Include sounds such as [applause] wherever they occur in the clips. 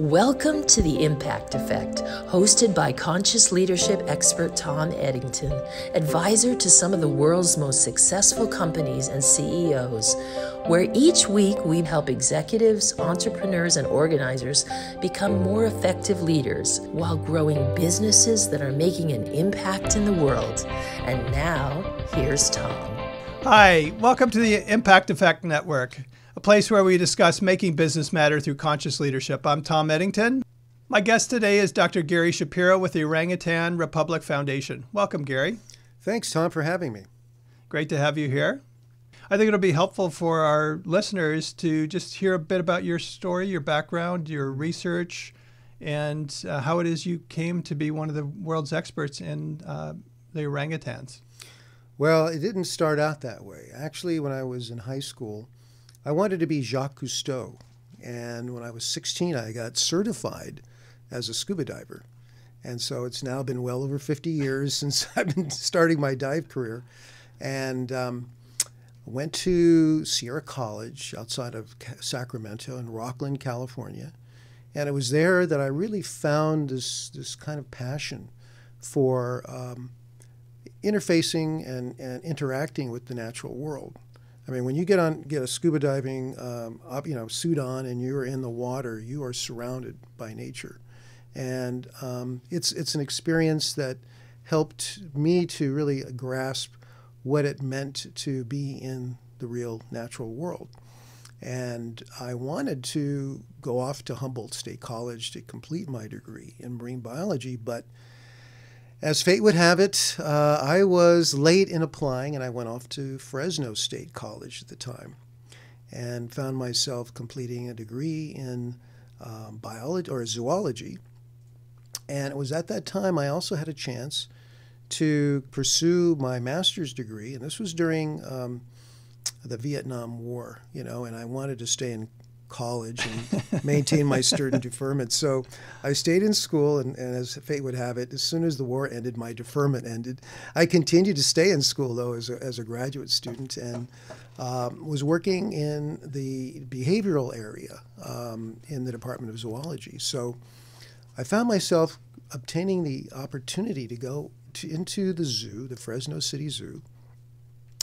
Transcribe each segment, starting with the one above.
Welcome to The Impact Effect, hosted by conscious leadership expert Tom Eddington, advisor to some of the world's most successful companies and CEOs, where each week we help executives, entrepreneurs, and organizers become more effective leaders while growing businesses that are making an impact in the world. And now, here's Tom. Hi, welcome to the Impact Effect Network a place where we discuss making business matter through conscious leadership. I'm Tom Eddington. My guest today is Dr. Gary Shapiro with the Orang Utan Republik Foundation. Welcome, Gary. Thanks, Tom, for having me. Great to have you here. I think it'll be helpful for our listeners to just hear a bit about your story, your background, your research, and uh, how it is you came to be one of the world's experts in uh, the orangutans. Well, it didn't start out that way. Actually, when I was in high school, I wanted to be Jacques Cousteau. And when I was 16, I got certified as a scuba diver. And so it's now been well over 50 years [laughs] since I've been starting my dive career. And um, went to Sierra College outside of Sacramento in Rocklin, California. And it was there that I really found this, this kind of passion for um, interfacing and, and interacting with the natural world. I mean, when you get on get a scuba diving um, up, you know suit on and you're in the water, you are surrounded by nature, and um, it's it's an experience that helped me to really grasp what it meant to be in the real natural world. And I wanted to go off to Humboldt State College to complete my degree in marine biology, but as fate would have it, uh, I was late in applying and I went off to Fresno State College at the time and found myself completing a degree in um, biology or zoology. And it was at that time I also had a chance to pursue my master's degree, and this was during um, the Vietnam War, you know, and I wanted to stay in college and maintain my student deferment. So I stayed in school, and, and, as fate would have it, as soon as the war ended, my deferment ended. I continued to stay in school, though, as a, as a graduate student, and um, was working in the behavioral area um, in the Department of Zoology. So I found myself obtaining the opportunity to go to, into the zoo, the Fresno City Zoo,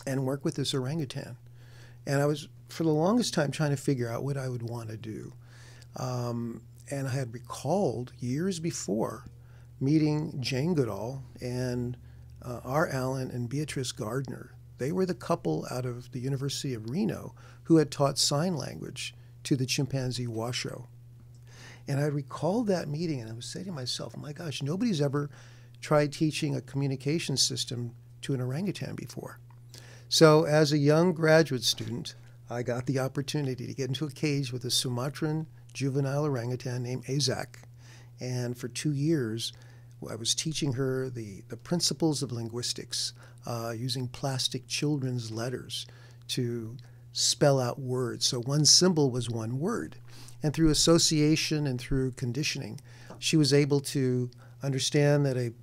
and work with this orangutan. And I was for the longest time trying to figure out what I would want to do. Um, and I had recalled years before meeting Jane Goodall and uh, R. Allen and Beatrice Gardner. They were the couple out of the University of Reno who had taught sign language to the chimpanzee Washoe. And I recalled that meeting and I was saying to myself, my gosh, nobody's ever tried teaching a communication system to an orangutan before. So, as a young graduate student, I got the opportunity to get into a cage with a Sumatran juvenile orangutan named Azak. And for two years, I was teaching her the, the principles of linguistics uh, using plastic children's letters to spell out words. So one symbol was one word. And through association and through conditioning, she was able to understand that a,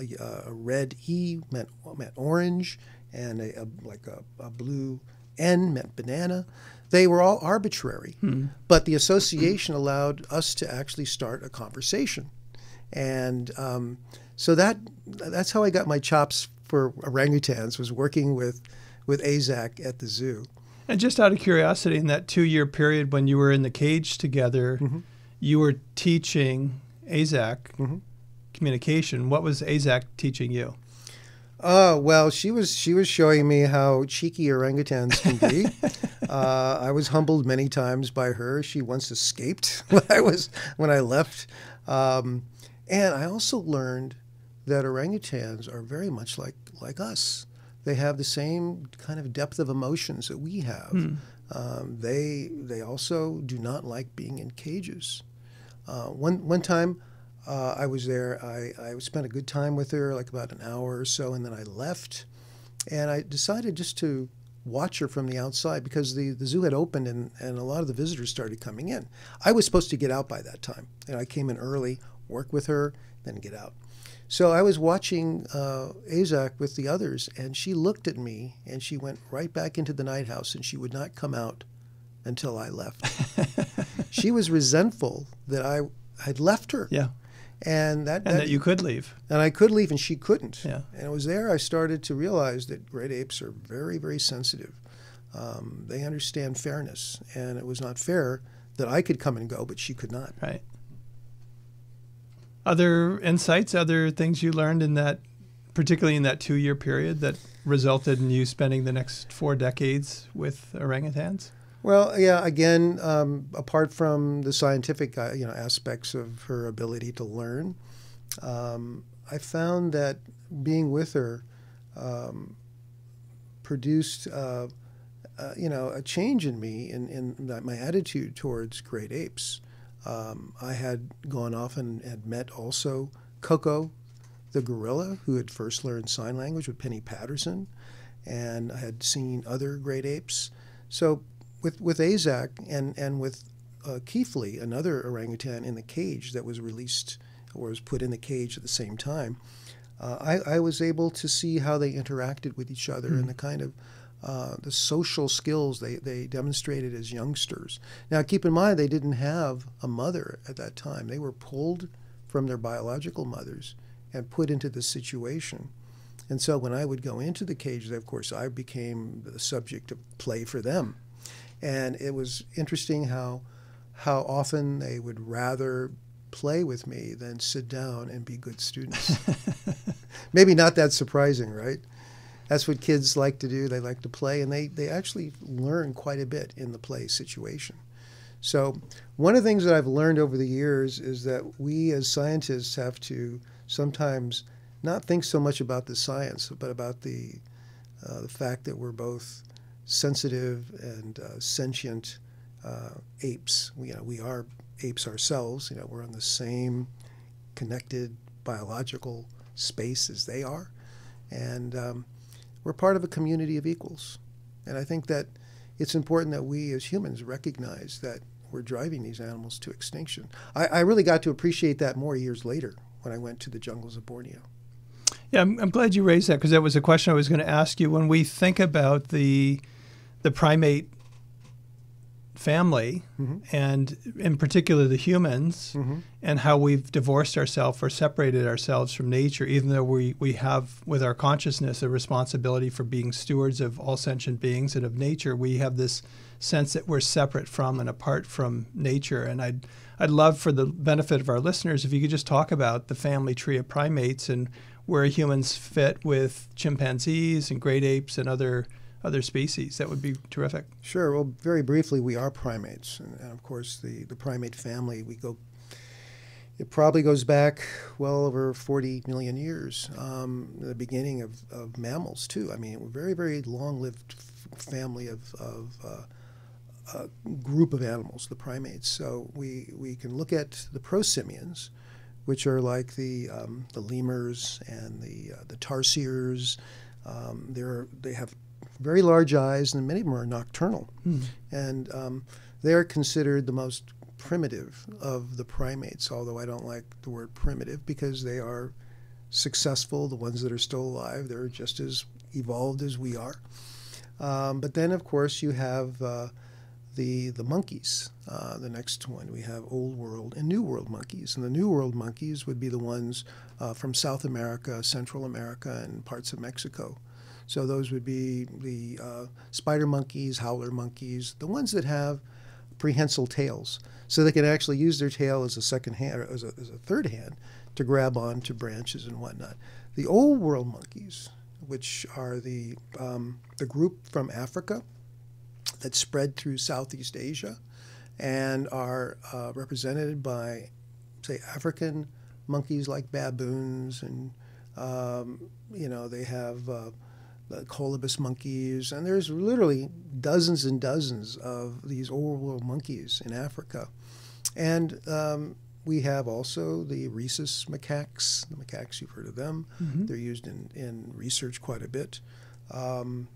a, a red E meant, meant orange and a, a like a, a blue N meant banana. They were all arbitrary, hmm. but the association allowed us to actually start a conversation, and um, so that that's how I got my chops for orangutans. Was working with with Azak at the zoo. And just out of curiosity, in that two-year period when you were in the cage together, mm-hmm. you were teaching Azak mm-hmm. communication. What was Azak teaching you? Oh well, she was she was showing me how cheeky orangutans can be. [laughs] uh, I was humbled many times by her. She once escaped [laughs] when I was when I left, um, and I also learned that orangutans are very much like like us. They have the same kind of depth of emotions that we have. Hmm. Um, they they also do not like being in cages. Uh, one one time. Uh, I was there. I, I spent a good time with her, like about an hour or so, and then I left. And I decided just to watch her from the outside because the, the zoo had opened and, and a lot of the visitors started coming in. I was supposed to get out by that time. And I came in early, work with her, then get out. So I was watching uh, Azak with the others, and she looked at me and she went right back into the night house and she would not come out until I left. [laughs] she was resentful that I had left her. Yeah. And that, And that, you could leave. and I could leave and she couldn't. Yeah. And it was there I started to realize that great apes are very, very sensitive. Um, they understand fairness, and it was not fair that I could come and go, but she could not. Right. Other insights, other things you learned in that, particularly in that two year period that resulted in you spending the next four decades with orangutans? Well, yeah. Again, um, apart from the scientific, uh, you know, aspects of her ability to learn, um, I found that being with her um, produced, uh, uh, you know, a change in me in, in my attitude towards great apes. Um, I had gone off and had met also Koko, the gorilla, who had first learned sign language with Penny Patterson, and I had seen other great apes. So with with Azak and and with uh, Keefly, another orangutan in the cage that was released or was put in the cage at the same time, uh, I, I was able to see how they interacted with each other and the kind of uh, the social skills they, they demonstrated as youngsters. Now, keep in mind, they didn't have a mother at that time. They were pulled from their biological mothers and put into this situation. And so when I would go into the cage, of course, I became the subject of play for them. And it was interesting how, how often they would rather play with me than sit down and be good students. [laughs] Maybe not that surprising, right? That's what kids like to do. They like to play, and they, they actually learn quite a bit in the play situation. So, one of the things that I've learned over the years is that we as scientists have to sometimes not think so much about the science, but about the, uh, the fact that we're both sensitive and uh, sentient uh, apes. We, you know, we are apes ourselves. You know, we're on the same connected biological space as they are, and um, we're part of a community of equals. And I think that it's important that we as humans recognize that we're driving these animals to extinction. I, I really got to appreciate that more years later when I went to the jungles of Borneo. Yeah, I'm, I'm glad you raised that because that was a question I was going to ask you. When we think about the the primate family, Mm-hmm. and in particular the humans, and how we've divorced ourselves or separated ourselves from nature, even though we, we have with our consciousness a responsibility for being stewards of all sentient beings and of nature, we have this sense that we're separate from and apart from nature. And I'd, I'd love for the benefit of our listeners if you could just talk about the family tree of primates and where humans fit with chimpanzees and great apes and other other species. That would be terrific. Sure. Well, very briefly, we are primates, and, and of course, the, the primate family. We go. It probably goes back well over 40 million years. Um, the beginning of, of mammals too. I mean, a very very long-lived family of, of uh, a group of animals, the primates. So we we can look at the prosimians, which are like the um, the lemurs and the uh, the tarsiers. Um, they're they have very large eyes, and many of them are nocturnal. And um, they're considered the most primitive of the primates, although I don't like the word primitive because they are successful. The ones that are still alive, they're just as evolved as we are. Um, but then, of course, you have uh, the the monkeys. Uh, the next one we have Old World and New World monkeys, and the New World monkeys would be the ones uh, from South America, Central America, and parts of Mexico. So those would be the uh, spider monkeys, howler monkeys, the ones that have prehensile tails, so they can actually use their tail as a second hand, as a, as a third hand, to grab onto branches and whatnot. The old world monkeys, which are the um, the group from Africa that spread through Southeast Asia, and are uh, represented by, say, African monkeys like baboons, and um, you know they have. Uh, the colobus monkeys, and there's literally dozens and dozens of these old world monkeys in Africa. And um, we have also the rhesus macaques, the macaques, you've heard of them. They're used in, in research quite a bit. Um,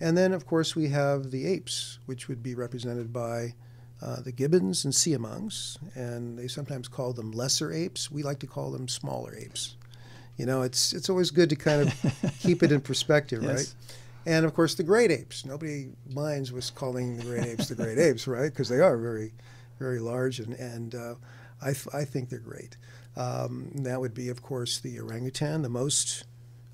and then, of course, we have the apes, which would be represented by uh, the gibbons and siamangs, and they sometimes call them lesser apes. We like to call them smaller apes. You know, it's it's always good to kind of [laughs] keep it in perspective, Yes. right? And of course, the great apes. Nobody minds was calling the great apes the great apes, [laughs] right? Because they are very, very large, and and uh, I I think they're great. Um, that would be, of course, the orangutan, the most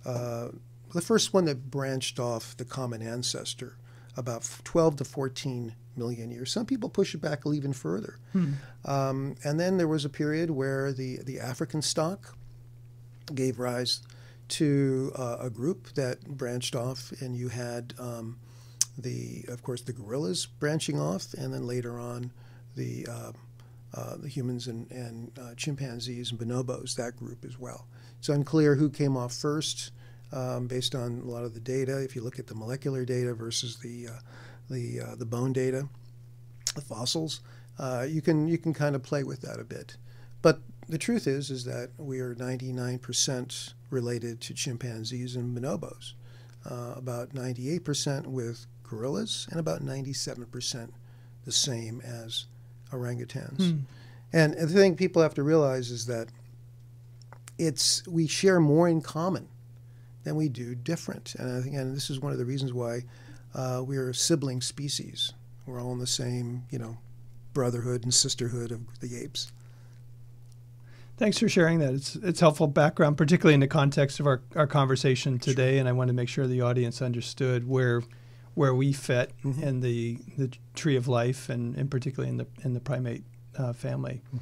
uh, the first one that branched off the common ancestor about 12 to 14 million years. Some people push it back even further. Hmm. Um, and then there was a period where the, the African stock gave rise to uh, a group that branched off, and you had um, the, of course, the gorillas branching off, and then later on the uh, uh, the humans and, and uh, chimpanzees and bonobos, that group as well. It's unclear who came off first um, based on a lot of the data. If you look at the molecular data versus the uh, the uh, the bone data, the fossils, you can you can kind of play with that a bit. But the truth is is that we are 99% related to chimpanzees and bonobos, uh, about 98% with gorillas, and about 97% the same as orangutans. Hmm. And the thing people have to realize is that it's we share more in common than we do different. And I think, and this is one of the reasons why uh, we are sibling species. We're all in the same, you know, brotherhood and sisterhood of the apes. Thanks for sharing that. It's it's helpful background, particularly in the context of our, our conversation today. Sure. And I want to make sure the audience understood where where we fit mm-hmm. in the the tree of life, and, and particularly in the in the primate uh, family. Mm-hmm.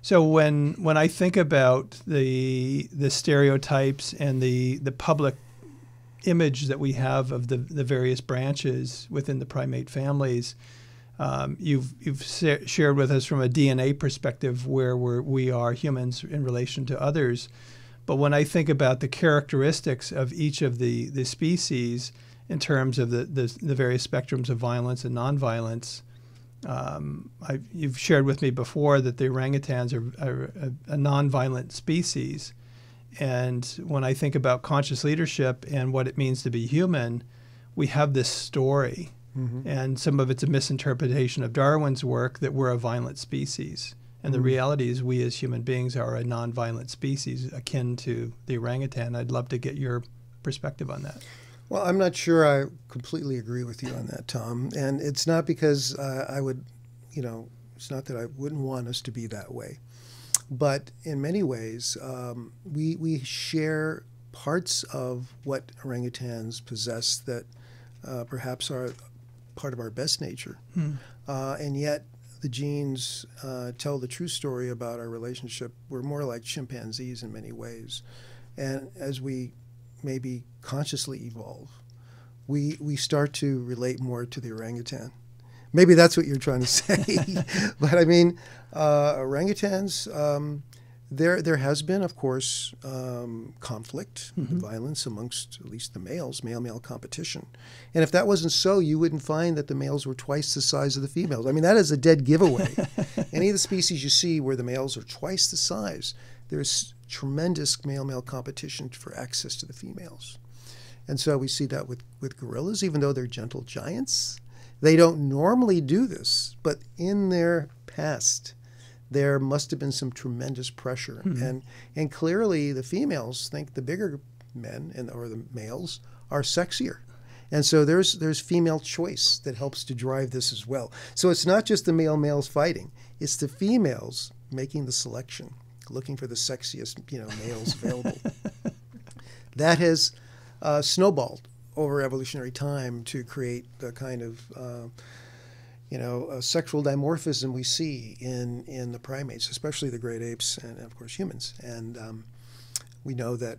So when when I think about the the stereotypes and the the public image that we have of the the various branches within the primate families, um, you've you've shared with us from a DNA perspective where we're, we are humans in relation to others. But when I think about the characteristics of each of the, the species in terms of the, the, the various spectrums of violence and nonviolence, um, you've shared with me before that the orangutans are, are a, a nonviolent species. And when I think about conscious leadership and what it means to be human, we have this story. Mm-hmm. And some of it's a misinterpretation of Darwin's work that we're a violent species. And mm-hmm. the reality is, we as human beings are a nonviolent species akin to the orangutan. I'd love to get your perspective on that. Well, I'm not sure I completely agree with you on that, Tom. And it's not because uh, I would, you know, it's not that I wouldn't want us to be that way. But in many ways, um, we, we share parts of what orangutans possess that uh, perhaps are part of our best nature. Hmm. Uh, and yet, the genes uh, tell the true story about our relationship. We're more like chimpanzees in many ways. And as we maybe consciously evolve, we we start to relate more to the orangutan. Maybe that's what you're trying to [laughs] say, [laughs] but I mean, uh, orangutans. Um, there, there has been, of course, um, conflict, mm-hmm. violence amongst at least the males, male-male competition. And if that wasn't so, you wouldn't find that the males were twice the size of the females. I mean, that is a dead giveaway. [laughs] Any of the species you see where the males are twice the size, there's tremendous male male competition for access to the females. And so we see that with, with gorillas, even though they're gentle giants. They don't normally do this, but in their past, there must have been some tremendous pressure. Mm-hmm. And, and clearly, the females think the bigger men and, or the males are sexier. And so there's there's female choice that helps to drive this as well. So it's not just the male males fighting; it's the females making the selection looking for the sexiest you know males available. [laughs] that has uh, snowballed over evolutionary time to create the kind of uh, you know sexual dimorphism we see in in the primates, especially the great apes and of course humans. And um, we know that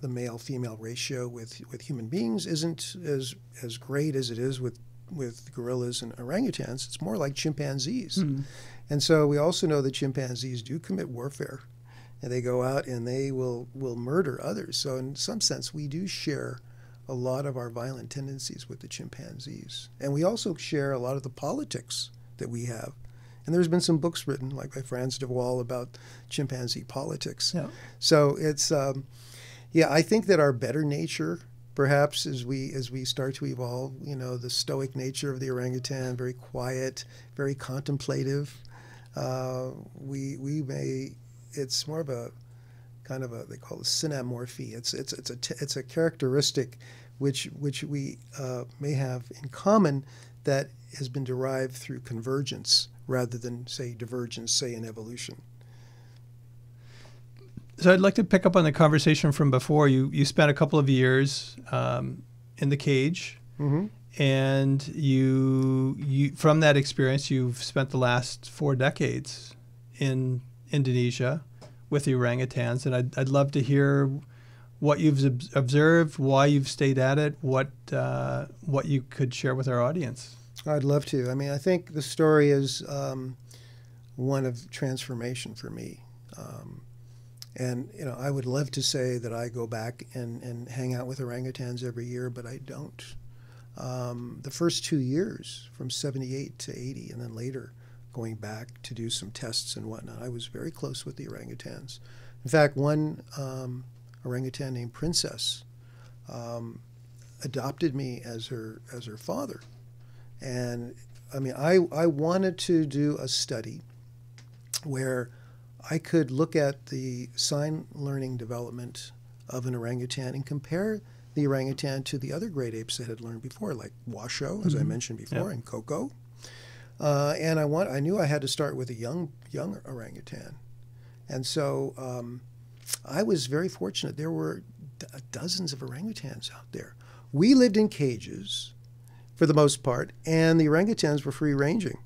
the male female ratio with with human beings isn't as as great as it is with with gorillas and orangutans. It's more like chimpanzees. Mm-hmm. And so we also know that chimpanzees do commit warfare. And they go out and they will, will murder others. So, in some sense, we do share a lot of our violent tendencies with the chimpanzees. And we also share a lot of the politics that we have. And there's been some books written, like by Frans de Waal, about chimpanzee politics. Yeah. So it's, um, yeah, I think that our better nature, perhaps as we as we start to evolve, you know, the stoic nature of the orangutan, very quiet, very contemplative, uh, we we may it's more of a kind of a they call it synamorphy. It's it's it's a t- it's a characteristic which which we uh, may have in common that has been derived through convergence rather than, say, divergence, say, in evolution. So I'd like to pick up on the conversation from before. You you spent a couple of years um, in the cage, Mm-hmm. and you you from that experience you've spent the last four decades in Indonesia with the orangutans, and I'd I'd love to hear what you've observed, why you've stayed at it, what uh, what you could share with our audience. I'd love to. I mean, I think the story is um, one of transformation for me. Um, and, you know, I would love to say that I go back and, and hang out with orangutans every year, but I don't. Um, the first two years, from 78 to 80, and then later going back to do some tests and whatnot, I was very close with the orangutans. In fact, one um, orangutan named Princess um, adopted me as her, as her father. And I mean, I, I wanted to do a study where I could look at the sign learning development of an orangutan and compare the orangutan to the other great apes that had learned before, like Washoe, as I mentioned before, and Koko. Uh, and I want I knew I had to start with a young young orangutan, and so um, I was very fortunate. There were d- uh, dozens of orangutans out there. We lived in cages for the most part, and the orangutans were free ranging.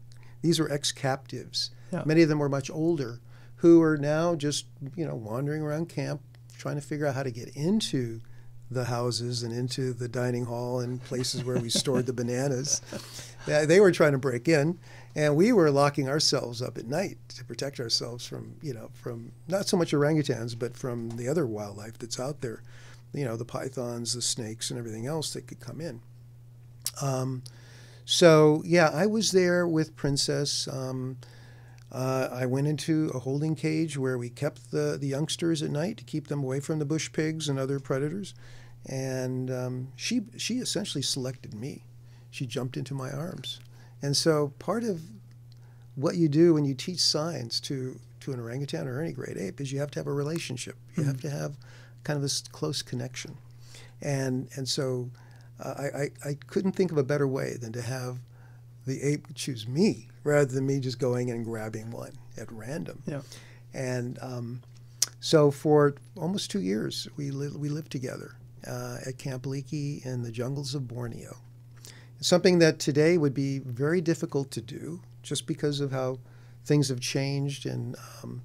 These were ex captives. Yeah. Many of them were much older, who are now just you know wandering around camp, trying to figure out how to get into the houses and into the dining hall and places where we stored the bananas. [laughs] They were trying to break in, and we were locking ourselves up at night to protect ourselves from you know from not so much orangutans, but from the other wildlife that's out there. You know, the pythons, the snakes, and everything else that could come in. Um, so yeah, I was there with Princess. Um, uh, I went into a holding cage where we kept the, the youngsters at night to keep them away from the bush pigs and other predators. And um, she she essentially selected me. She jumped into my arms. And so part of what you do when you teach science to to an orangutan or any great ape is you have to have a relationship. You have to have kind of this close connection. And and so uh, I, I, I couldn't think of a better way than to have the ape choose me rather than me just going and grabbing one at random. Yeah. And um, so for almost two years, we, li- we lived together uh, at Camp Leakey in the jungles of Borneo. Something that today would be very difficult to do just because of how things have changed and um,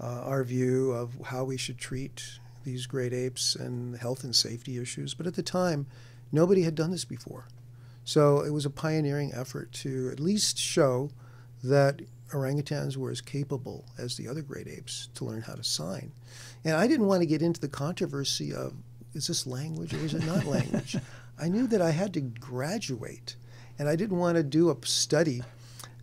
uh, our view of how we should treat these great apes and health and safety issues. But at the time, nobody had done this before. So it was a pioneering effort to at least show that orangutans were as capable as the other great apes to learn how to sign. And I didn't want to get into the controversy of is this language or is it not language? [laughs] I knew that I had to graduate, and I didn't want to do a study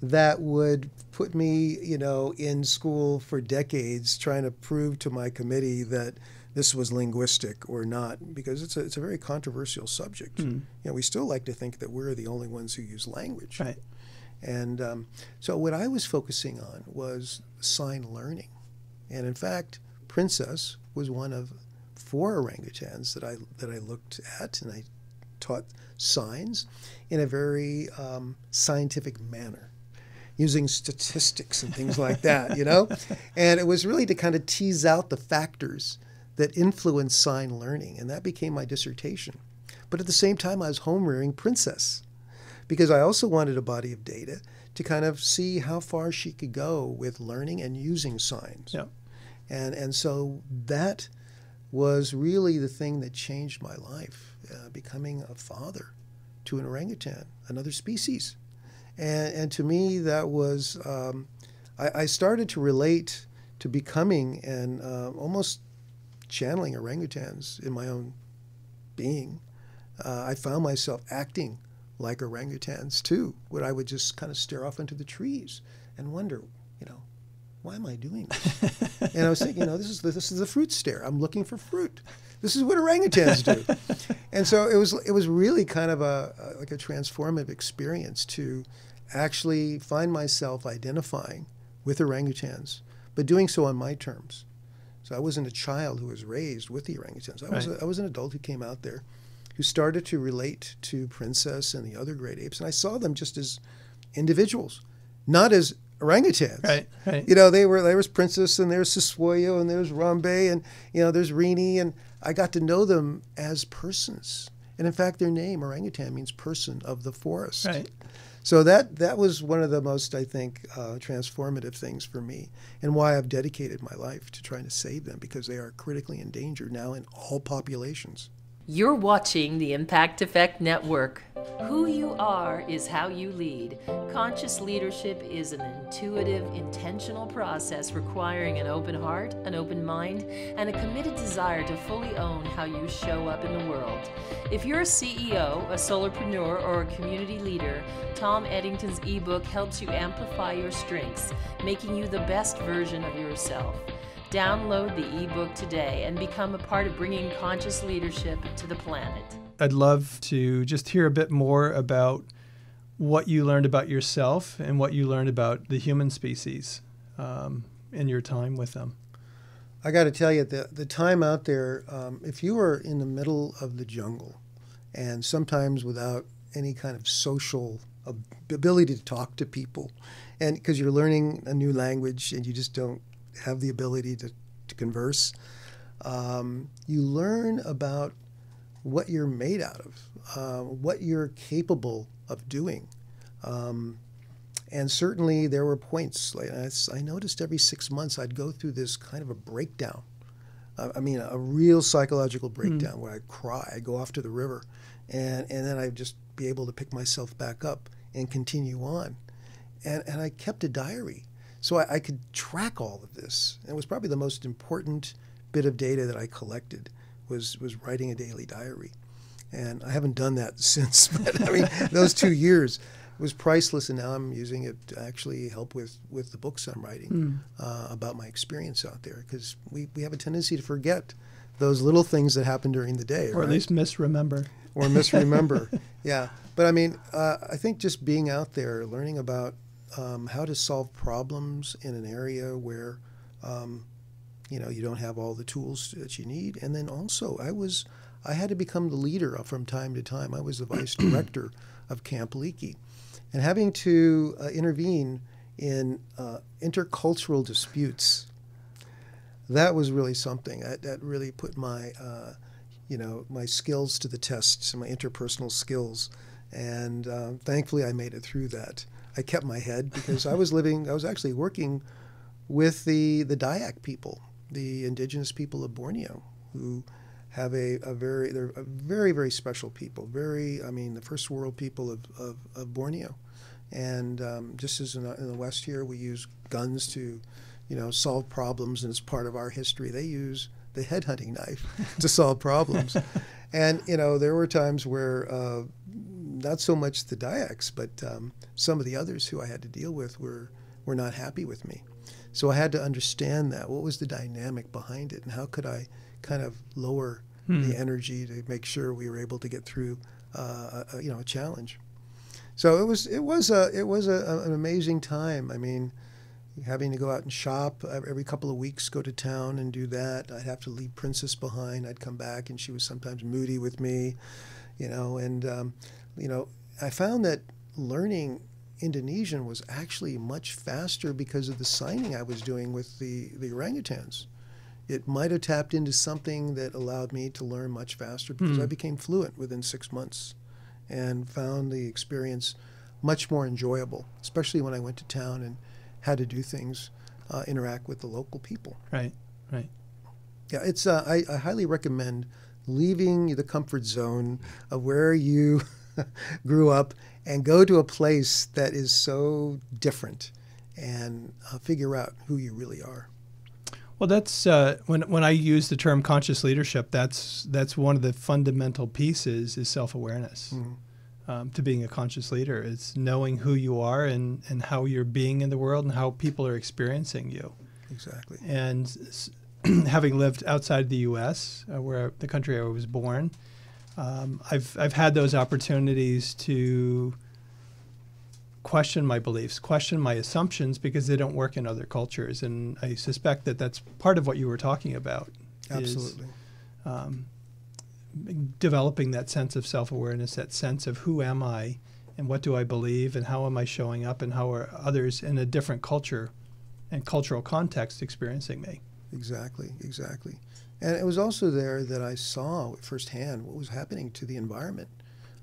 that would put me, you know, in school for decades trying to prove to my committee that this was linguistic or not, because it's a, it's a very controversial subject. You know, we still like to think that we're the only ones who use language. Right. And um, so what I was focusing on was sign learning. And in fact, Princess was one of four orangutans that I, that I looked at and I taught signs in a very um, scientific manner using statistics and things like that, you know? [laughs] And it was really to kind of tease out the factors that influence sign learning. And that became my dissertation. But at the same time, I was home rearing Princess because I also wanted a body of data to kind of see how far she could go with learning and using signs. Yeah. And, and so that was really the thing that changed my life, uh, becoming a father to an orangutan, another species. And, and to me, that was, um, I, I started to relate to becoming and uh, almost channeling orangutans in my own being. Uh, I found myself acting like orangutans too, where I would just kind of stare off into the trees and wonder, you know, why am I doing this? and I was thinking, you know, this is this is the fruit stare. I'm looking for fruit. This is what orangutans do. [laughs] and so it was it was really kind of a, a like a transformative experience to actually find myself identifying with orangutans, but doing so on my terms. So I wasn't a child who was raised with the orangutans. I was Right. a, I was an adult who came out there, who started to relate to Princess and the other great apes, and I saw them just as individuals, not as orangutans. Right, right. You know, they were there was Princess and there's Siswoyo and there's Rambe and you know there's Rini and I got to know them as persons. And in fact, their name orangutan means person of the forest. Right. So that that was one of the most I think uh, transformative things for me, and why I've dedicated my life to trying to save them because they are critically endangered now in all populations. You're watching the Impact Effect Network. Who you are is how you lead. Conscious leadership is an intuitive, intentional process requiring an open heart, an open mind, and a committed desire to fully own how you show up in the world. If you're a CEO, a solopreneur, or a community leader, Tom Eddington's ebook helps you amplify your strengths, making you the best version of yourself. Download the ebook today and become a part of bringing conscious leadership to the planet. I'd love to just hear a bit more about what you learned about yourself and what you learned about the human species um, in your time with them. I got to tell you, the, the time out there, um, if you are in the middle of the jungle and sometimes without any kind of social ability to talk to people, and because you're learning a new language and you just don't have the ability to, to converse, um, you learn about what you're made out of, uh, what you're capable of doing. Um, and certainly there were points, like I noticed every six months I'd go through this kind of a breakdown. I mean, a real psychological breakdown mm. where I'd cry, I'd go off to the river, and, and then I'd just be able to pick myself back up and continue on. And, and I kept a diary. So I, I could track all of this. And it was probably the most important bit of data that I collected was, was writing a daily diary. And I haven't done that [laughs] since, but I mean, those two years was priceless, and now I'm using it to actually help with, with the books I'm writing mm. uh, about my experience out there because we, we have a tendency to forget those little things that happen during the day. Or right? at least misremember. Or misremember. [laughs] yeah. But I mean, uh, I think just being out there, learning about um, how to solve problems in an area where, um, you know, you don't have all the tools that you need. And then also, I was, I had to become the leader from time to time. I was the vice [clears throat] director of Camp Leakey and having to uh, intervene in uh, intercultural disputes. That was really something. That, that really put my, uh, you know, my skills to the test, my interpersonal skills, and um, thankfully I made it through that. I kept my head because I was living. I was actually working with the the Dayak people, the indigenous people of Borneo, who have a, a very they're a very very special people. Very, I mean, the first world people of, of, of Borneo, and um, just as in, in, the West here, we use guns to, you know, solve problems, and it's part of our history. They use the headhunting knife to solve problems, [laughs] and you know, there were times where. Uh, not so much the Dayaks, but um, some of the others who I had to deal with were were not happy with me. So I had to understand that. What was the dynamic behind it, and how could I kind of lower hmm. the energy to make sure we were able to get through uh, a, you know a challenge. So it was it was a it was a, an amazing time. I mean, having to go out and shop every couple of weeks, go to town and do that. I'd have to leave Princess behind. I'd come back and she was sometimes moody with me, you know. And um, you know, I found that learning Indonesian was actually much faster because of the signing I was doing with the the orangutans it might have tapped into something that allowed me to learn much faster because mm. I became fluent within six months and found the experience much more enjoyable, especially when I went to town and had to do things, uh, interact with the local people. Right, right. Yeah, it's. Uh, I, I highly recommend leaving the comfort zone of where you [laughs] grew up and go to a place that is so different and uh, figure out who you really are. Well, that's uh, when when I use the term conscious leadership. That's that's one of the fundamental pieces is self awareness. Mm-hmm. Um, to being a conscious leader, it's knowing who you are and and how you're being in the world and how people are experiencing you. Exactly. And [clears throat] having lived outside the U.S., uh, where the country I was born, um, I've I've had those opportunities to question my beliefs, question my assumptions because they don't work in other cultures. And I suspect that that's part of what you were talking about. Absolutely. Is, um, developing that sense of self awareness, that sense of who am I and what do I believe and how am I showing up and how are others in a different culture and cultural context experiencing me. Exactly, exactly. And it was also there that I saw firsthand what was happening to the environment,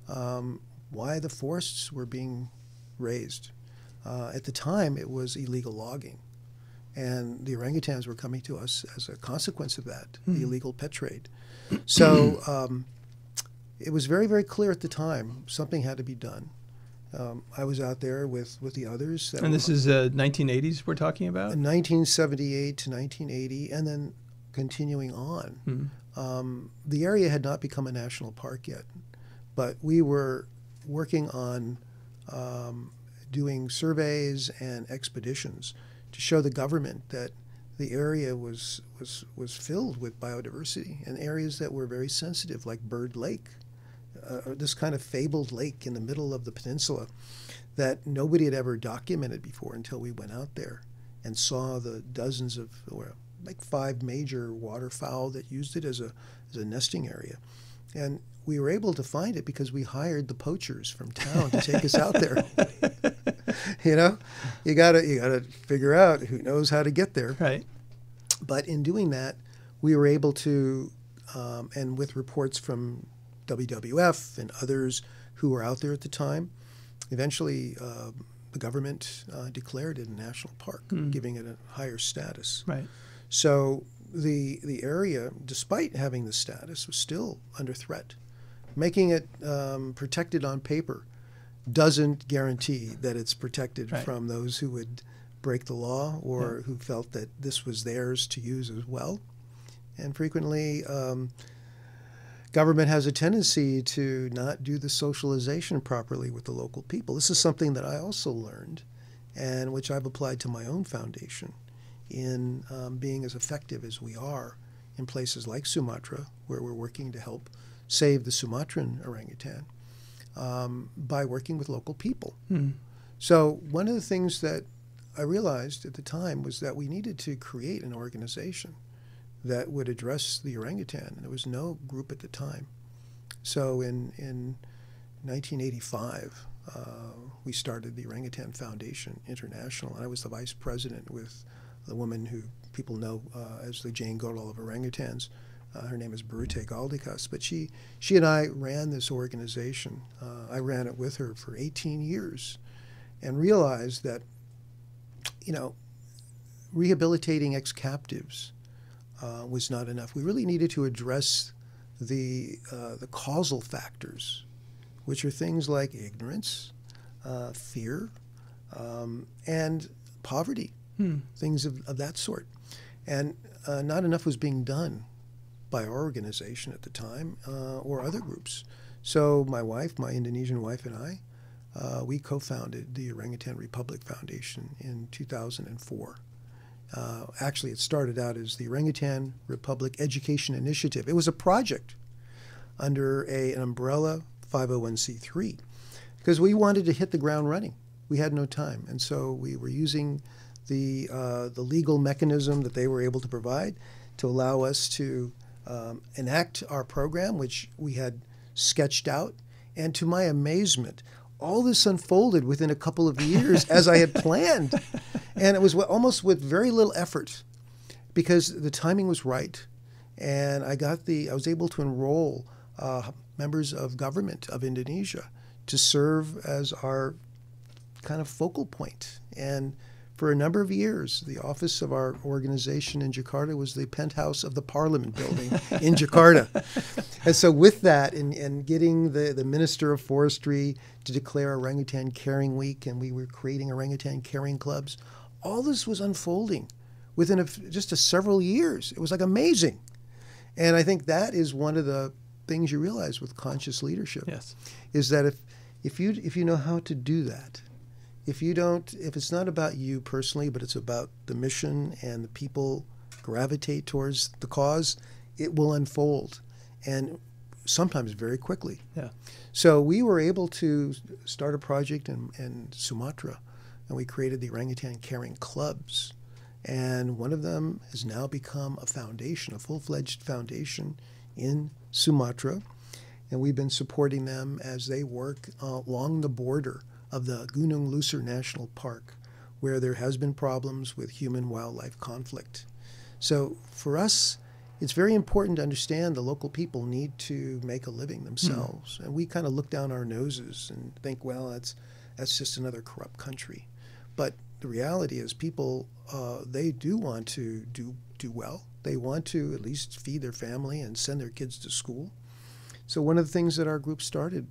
um, why the forests were being razed. Uh, at the time, it was illegal logging. And the orangutans were coming to us as a consequence of that, mm. the hmm. illegal pet trade. So [clears throat] um, it was very, very clear at the time something had to be done. Um, I was out there with, with the others. and this is uh, 1980s we're talking about? 1978 to 1980, and then continuing on. Mm-hmm. Um, the area had not become a national park yet, but we were working on um, doing surveys and expeditions to show the government that the area was, was, was filled with biodiversity and areas that were very sensitive, like Bird Lake uh, this kind of fabled lake in the middle of the peninsula that nobody had ever documented before until we went out there and saw the dozens of, or like five major waterfowl that used it as a, as a nesting area. And we were able to find it because we hired the poachers from town to take us out there. [laughs] you know, you gotta you gotta figure out who knows how to get there. Right. But in doing that, we were able to, um, and with reports from WWF and others who were out there at the time. Eventually, uh, the government uh, declared it a national park, mm. giving it a higher status. Right. So the the area, despite having the status, was still under threat. Making it um, protected on paper doesn't guarantee that it's protected right. from those who would break the law or yeah. who felt that this was theirs to use as well. And frequently, um, government has a tendency to not do the socialization properly with the local people. This is something that I also learned and which I've applied to my own foundation in um, being as effective as we are in places like Sumatra, where we're working to help save the Sumatran orangutan um, by working with local people. Hmm. So, one of the things that I realized at the time was that we needed to create an organization that would address the orangutan. There was no group at the time. So in, in 1985, uh, we started the Orangutan Foundation International, and I was the vice president with the woman who people know uh, as the Jane Goodall of orangutans. Uh, her name is Birute Galdikas, but she, she and I ran this organization. Uh, I ran it with her for 18 years and realized that, you know, rehabilitating ex-captives uh, was not enough. We really needed to address the, uh, the causal factors, which are things like ignorance, uh, fear, um, and poverty, hmm. things of, of, that sort. And uh, not enough was being done by our organization at the time uh, or other groups. So my wife, my Indonesian wife, and I, uh, we co-founded the Orang Utan Republik Foundation in 2004. Uh, actually, it started out as the Orangutan Republic Education Initiative. It was a project under a, an umbrella 501c3 because we wanted to hit the ground running. We had no time, and so we were using the uh, the legal mechanism that they were able to provide to allow us to um, enact our program, which we had sketched out. And to my amazement, all this unfolded within a couple of years [laughs] as I had planned. And it was almost with very little effort because the timing was right. And I got the, I was able to enroll uh, members of government of Indonesia to serve as our kind of focal point. And for a number of years, the office of our organization in Jakarta was the penthouse of the Parliament building in [laughs] Jakarta. And so, with that, and, and getting the, the Minister of Forestry to declare Orangutan Caring Week, and we were creating orangutan caring clubs, all this was unfolding within a, just a several years. It was like amazing. And I think that is one of the things you realize with conscious leadership. Yes. Is that if, if, you, if you know how to do that, if you don't, if it's not about you personally, but it's about the mission and the people gravitate towards the cause, it will unfold, and sometimes very quickly. Yeah. So we were able to start a project in, in Sumatra, and we created the orangutan caring clubs, and one of them has now become a foundation, a full-fledged foundation in Sumatra, and we've been supporting them as they work uh, along the border of the Gunung Leuser National Park, where there has been problems with human-wildlife conflict. So for us, it's very important to understand the local people need to make a living themselves, mm. and we kind of look down our noses and think, well, that's that's just another corrupt country. But the reality is, people uh, they do want to do do well. They want to at least feed their family and send their kids to school. So one of the things that our group started,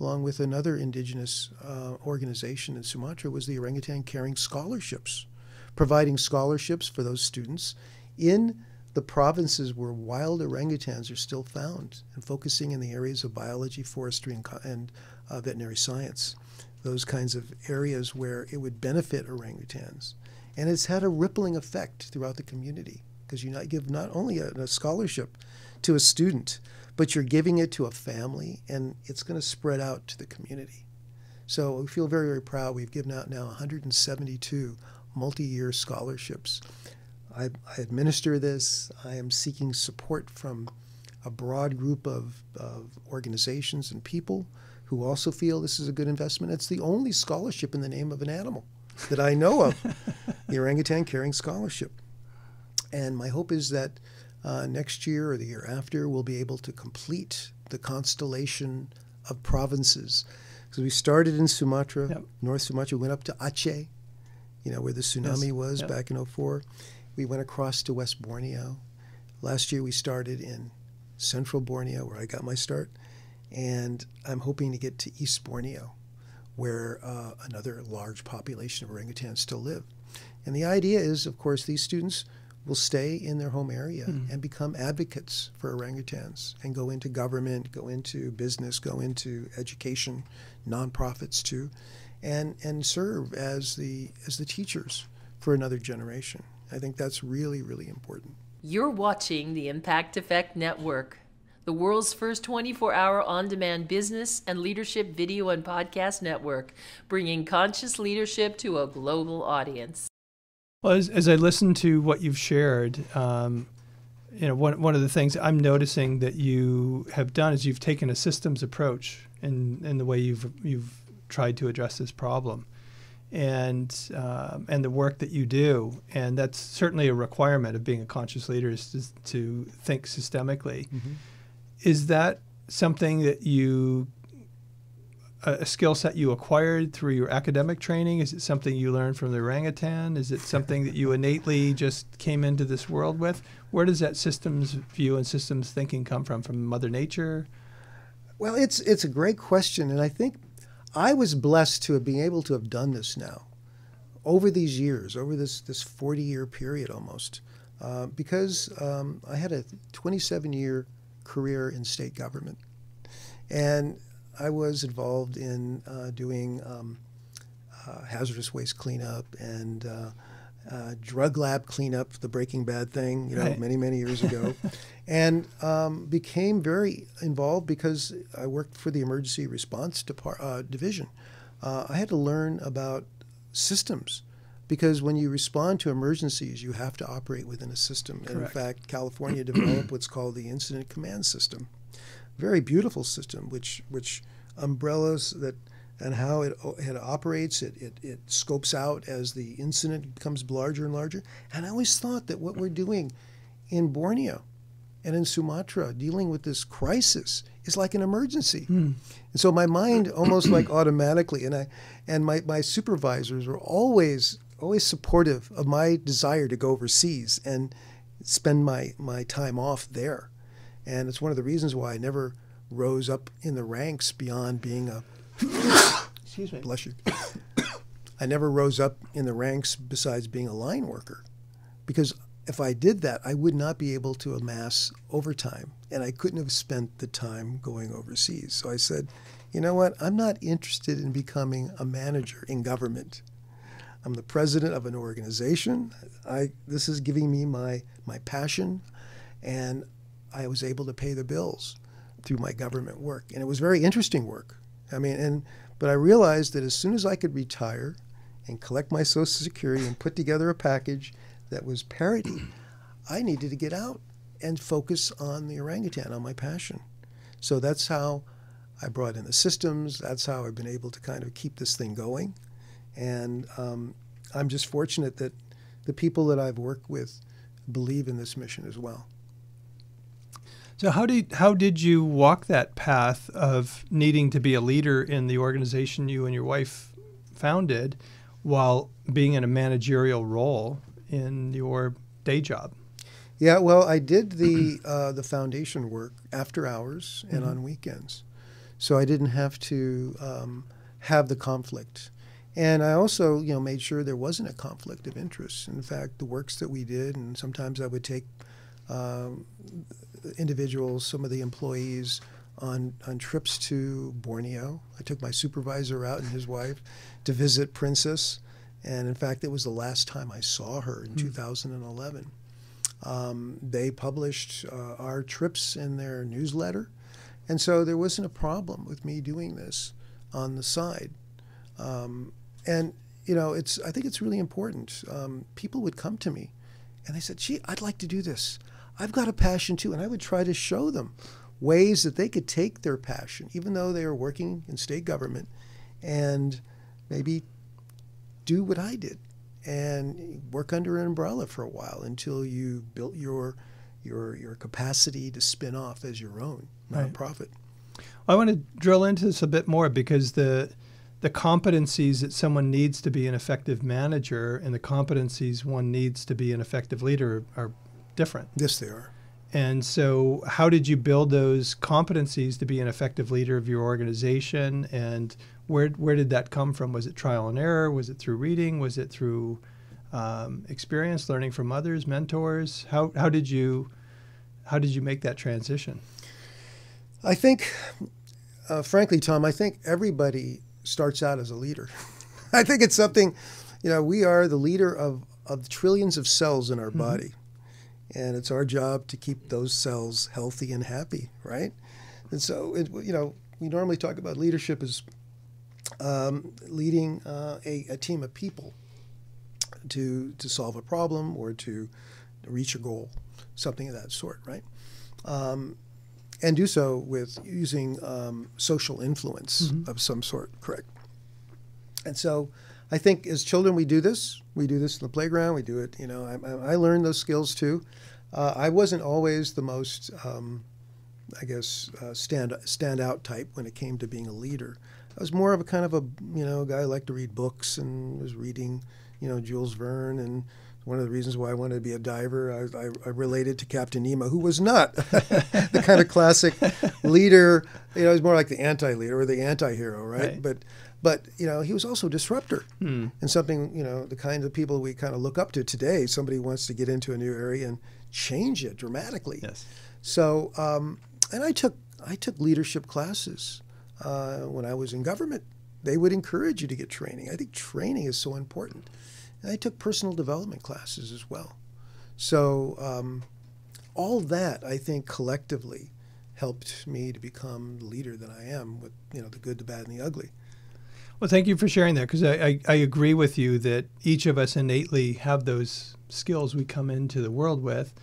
along with another indigenous uh, organization in Sumatra, was the Orangutan Caring Scholarships, providing scholarships for those students in the provinces where wild orangutans are still found and focusing in the areas of biology, forestry, and, and uh, veterinary science, those kinds of areas where it would benefit orangutans. And it's had a rippling effect throughout the community because you not give not only a, a scholarship to a student, but you're giving it to a family and it's going to spread out to the community. So we feel very, very proud. We've given out now 172 multi year scholarships. I, I, administer this. I am seeking support from a broad group of, of organizations and people who also feel this is a good investment. It's the only scholarship in the name of an animal that I know of, the [laughs] Orangutan Caring Scholarship. And my hope is that uh, next year or the year after, we'll be able to complete the constellation of provinces. Because we started in Sumatra, yep. North Sumatra, went up to Aceh, you know, where the tsunami yes. was yep. back in 04. We went across to West Borneo. Last year we started in central Borneo, where I got my start. And I'm hoping to get to East Borneo, where uh, another large population of orangutans still live. And the idea is, of course, these students will stay in their home area mm. and become advocates for orangutans and go into government, go into business, go into education, nonprofits too, and and serve as the as the teachers for another generation. I think that's really really important. You're watching the Impact Effect Network, the world's first 24-hour on-demand business and leadership video and podcast network, bringing conscious leadership to a global audience. Well, as, as I listen to what you've shared, um, you know, one, one of the things I'm noticing that you have done is you've taken a systems approach in, in the way you've, you've tried to address this problem and, uh, and the work that you do. And that's certainly a requirement of being a conscious leader is to, to think systemically. Mm-hmm. Is that something that you a, skill set you acquired through your academic training? Is it something you learned from the orangutan? Is it something that you innately just came into this world with? Where does that systems view and systems thinking come from? From Mother Nature? Well, it's it's a great question, and I think I was blessed to have been able to have done this now over these years, over this this forty year period almost, uh, because um, I had a twenty seven year career in state government, and I was involved in uh, doing um, uh, hazardous waste cleanup and uh, uh, drug lab cleanup, the Breaking Bad thing, you know, right. many many years ago, [laughs] and um, became very involved because I worked for the emergency response depart- uh, division. Uh, I had to learn about systems because when you respond to emergencies, you have to operate within a system. And in fact, California developed what's called the Incident Command System very beautiful system, which which umbrellas that and how it, it operates. It, it, it scopes out as the incident becomes larger and larger. And I always thought that what we're doing in Borneo and in Sumatra, dealing with this crisis, is like an emergency. Mm. And so my mind almost like automatically, and I and my, my supervisors were always always supportive of my desire to go overseas and spend my, my time off there. And it's one of the reasons why I never rose up in the ranks beyond being a. excuse me. Bless you. [coughs] I never rose up in the ranks besides being a line worker, because if I did that, I would not be able to amass overtime, and I couldn't have spent the time going overseas. So I said, you know what? I'm not interested in becoming a manager in government. I'm the president of an organization. I this is giving me my my passion, and I was able to pay the bills through my government work, and it was very interesting work. I mean, and but I realized that as soon as I could retire and collect my Social Security and put together a package that was parity, I needed to get out and focus on the orangutan, on my passion. So that's how I brought in the systems. That's how I've been able to kind of keep this thing going. And um, I'm just fortunate that the people that I've worked with believe in this mission as well. So how did how did you walk that path of needing to be a leader in the organization you and your wife founded while being in a managerial role in your day job? Yeah, well, I did the [clears throat] uh, the foundation work after hours and mm-hmm. on weekends, so I didn't have to um, have the conflict. And I also, you know, made sure there wasn't a conflict of interest. In fact, the works that we did, and sometimes I would take um, individuals, some of the employees, on on trips to Borneo. I took my supervisor out and his wife to visit Princess, and in fact, it was the last time I saw her in mm 2011. Um, they published uh, our trips in their newsletter, and so there wasn't a problem with me doing this on the side. Um, and you know, it's I think it's really important. Um, people would come to me, and they said, "Gee, I'd like to do this. I've got a passion too," and I would try to show them ways that they could take their passion, even though they are working in state government, and maybe do what I did and work under an umbrella for a while until you built your your your capacity to spin off as your own nonprofit. Right. I want to drill into this a bit more because the the competencies that someone needs to be an effective manager and the competencies one needs to be an effective leader are different. Yes, they are. And so, how did you build those competencies to be an effective leader of your organization? And where, where did that come from? Was it trial and error? Was it through reading? Was it through um, experience, learning from others, mentors? How, how, did you, how did you make that transition? I think, uh, frankly, Tom, I think everybody starts out as a leader. [laughs] I think it's something, you know, we are the leader of, of trillions of cells in our mm-hmm. body. And it's our job to keep those cells healthy and happy, right? And so, it, you know, we normally talk about leadership as um, leading uh, a, a, team of people to, to solve a problem or to reach a goal, something of that sort, right? Um, and do so with using um, social influence mm-hmm. of some sort, correct? And so I think as children, we do this. We do this in the playground. We do it, you know, I, I learned those skills too. Uh, I wasn't always the most, um, I guess, uh, stand, stand out type when it came to being a leader. I was more of a kind of a, you know, guy who liked to read books and was reading, you know, Jules Verne and one of the reasons why I wanted to be a diver. I, I, I related to Captain Nemo, who was not [laughs] the kind of classic leader. You know, he's more like the anti-leader or the anti-hero, right? right. But but you know, he was also a disruptor hmm. and something. You know, the kind of people we kind of look up to today. Somebody wants to get into a new area and change it dramatically. Yes. So, um, and I took I took leadership classes uh, when I was in government. They would encourage you to get training. I think training is so important. And I took personal development classes as well. So um, all that I think collectively helped me to become the leader that I am with you know the good, the bad, and the ugly. Well, thank you for sharing that because I, I, I, agree with you that each of us innately have those skills we come into the world with,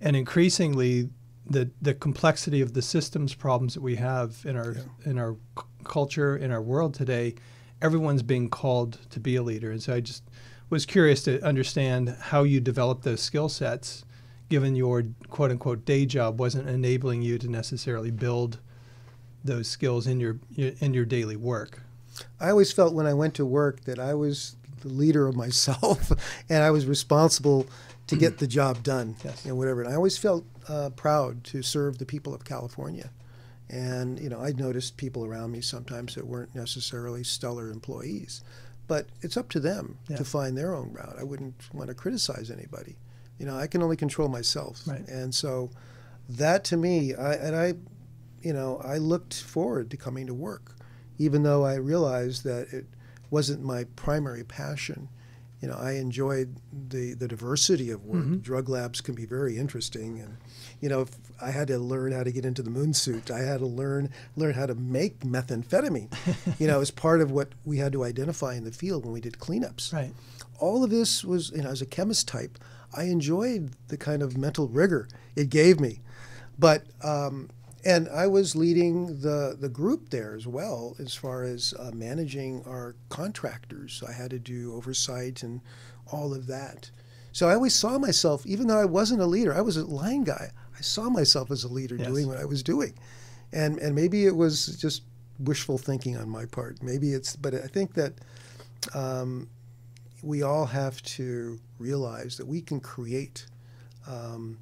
and increasingly the the complexity of the systems problems that we have in our yeah. in our c- culture in our world today, everyone's being called to be a leader, and so I just was curious to understand how you developed those skill sets, given your quote unquote day job wasn't enabling you to necessarily build those skills in your in your daily work. I always felt when I went to work that I was the leader of myself, [laughs] and I was responsible to get the job done, yes. you know, whatever. And I always felt uh, proud to serve the people of California. And you know, I noticed people around me sometimes that weren't necessarily stellar employees, but it's up to them yeah. to find their own route. I wouldn't want to criticize anybody. You know, I can only control myself. Right. And so that to me, I, and I, you know, I looked forward to coming to work, even though I realized that it wasn't my primary passion you know, I enjoyed the, the diversity of work. Mm-hmm. Drug labs can be very interesting, and you know, I had to learn how to get into the moon suit. I had to learn learn how to make methamphetamine. [laughs] you know, as part of what we had to identify in the field when we did cleanups. Right. All of this was, you know, as a chemist type, I enjoyed the kind of mental rigor it gave me, but um, and I was leading the, the group there as well, as far as uh, managing our contractors. I had to do oversight and all of that. So I always saw myself, even though I wasn't a leader, I was a line guy. I saw myself as a leader Yes. doing what I was doing, and and maybe it was just wishful thinking on my part. Maybe it's, but I think that um, we all have to realize that we can create um,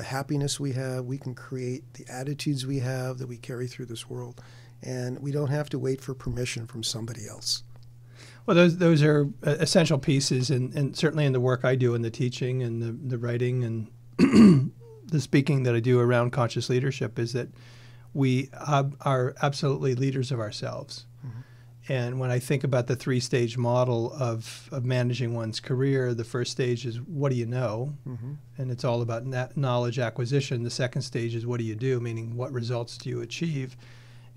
the happiness we have. We can create the attitudes we have that we carry through this world, and we don't have to wait for permission from somebody else. Well, those those are uh, essential pieces, and, and certainly in the work I do in the teaching and the, the writing and [clears throat] the speaking that I do around conscious leadership is that we are absolutely leaders of ourselves. And when I think about the three stage model of, of managing one's career, the first stage is what do you know? Mm-hmm. And it's all about na- knowledge acquisition. The second stage is what do you do, meaning what results do you achieve?